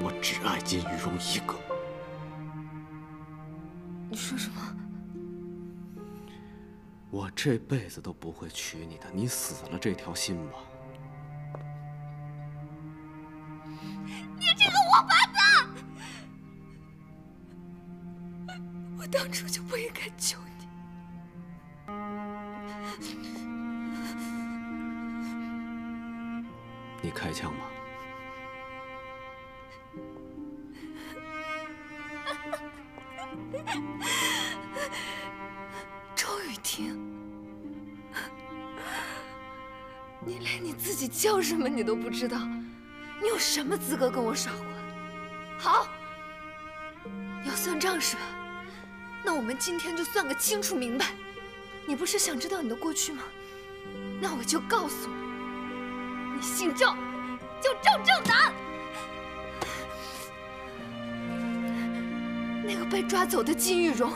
荣一个。你说什么？我这辈子都不会娶你的，你死了这条心吧。你这个王八蛋！我当初就不应该救你。你开枪吧。周雨婷，你连你自己叫什么你都不知道，你有什么资格跟我耍混？好，要算账是吧？那我们今天就算个清楚明白。你不是想知道你的过去吗？那我就告诉你，你姓赵，叫赵正南。那个被抓走的金玉荣，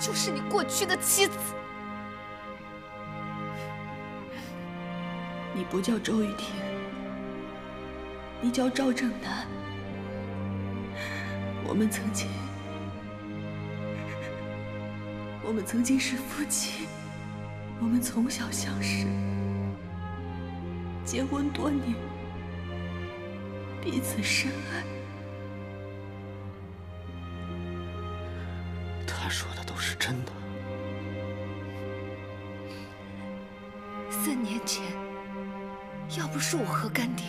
就是你过去的妻子。你不叫周雨婷，你叫赵正南。我们曾经，我们曾经是夫妻，我们从小相识，结婚多年，彼此深爱。他说的都是真的。三年前，要不是我和干爹，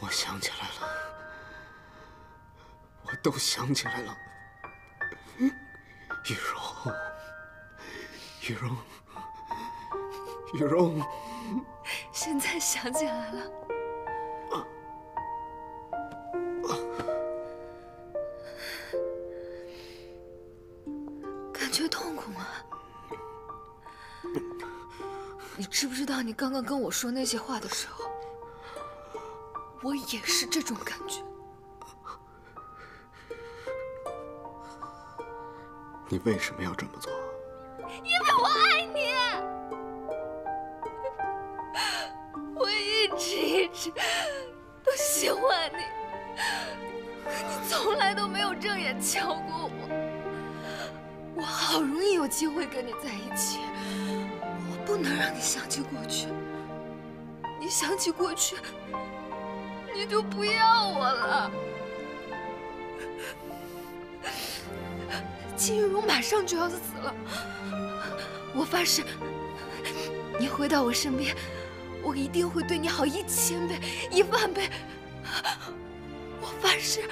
我想起来了，我都想起来了。雨柔，雨柔，雨柔，现在想起来了。你知不知道，你刚刚跟我说那些话的时候，我也是这种感觉。你为什么要这么做？因为我爱你，我一直一直都喜欢你，可你从来都没有正眼瞧过我。我好容易有机会跟你在一起，我不能让你想起过去。你想起过去，你就不要我了。金玉荣马上就要死了，我发誓，你回到我身边，我一定会对你好一千倍、一万倍。我发誓。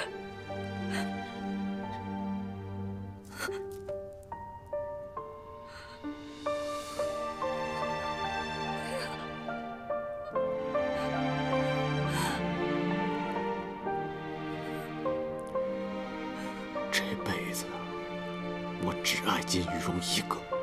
这辈子，我只爱金玉荣一个。